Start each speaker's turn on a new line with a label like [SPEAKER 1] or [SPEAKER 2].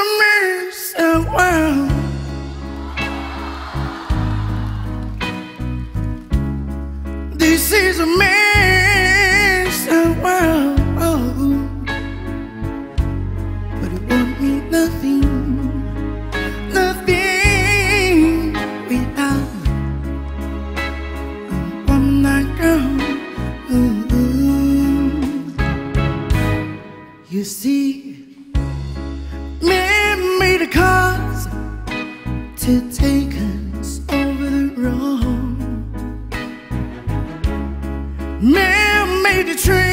[SPEAKER 1] amazing world. This is amazing world. But it won't mean nothing, nothing oh, oh. without oh, You see. to over the wrong. Man made tree.